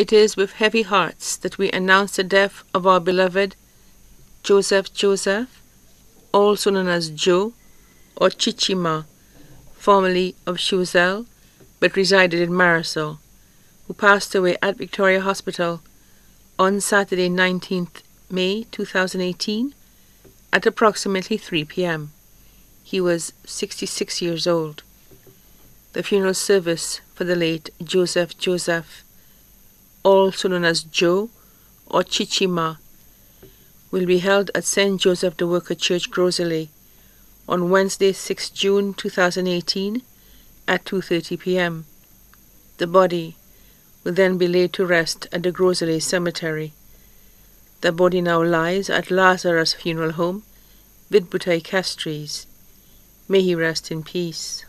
It is with heavy hearts that we announce the death of our beloved Joseph Joseph, also known as Joe or Chichima, formerly of Choiseul, but resided in Marisule, who passed away at Victoria Hospital on Saturday 19th May 2018 at approximately 3 p.m. He was 66 years old. The funeral service for the late Joseph Joseph, also known as Joe or Chichima, will be held at St. Joseph the Worker Church, Gros Islet, on Wednesday, 6 June 2018 at 2.30 p.m. The body will then be laid to rest at the Gros Islet Cemetery. The body now lies at Lazarus Funeral Home, Vide Bouteille Castries. May he rest in peace.